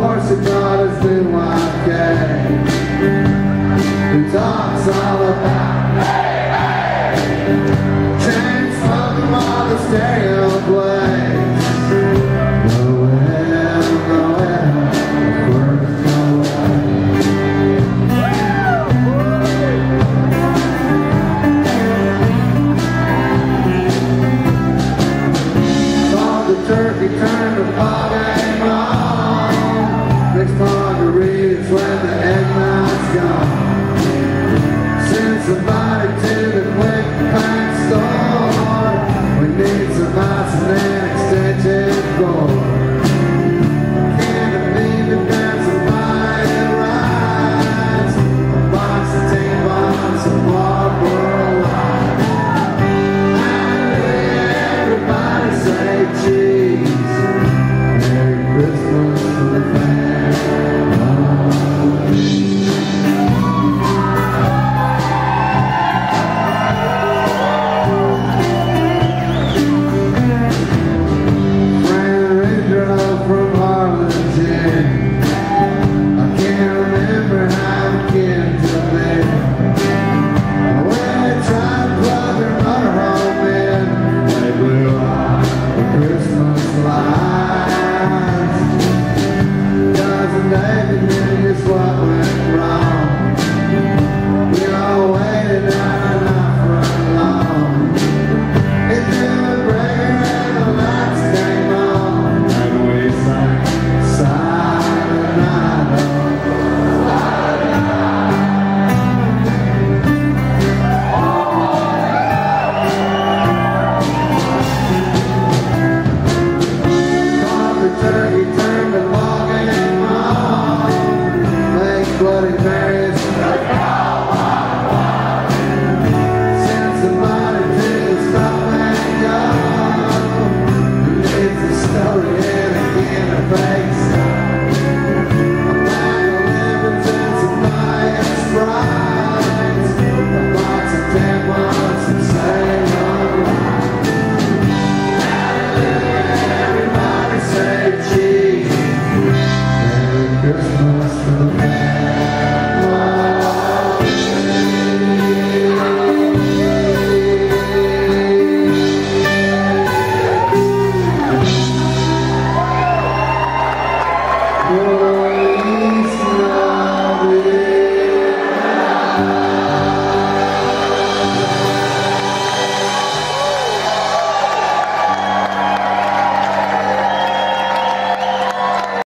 horse and daughters do one day Who talks all about breeze when the headline's gone. Send somebody to the quick pack store. We need some ice and an extension cord. Some hardball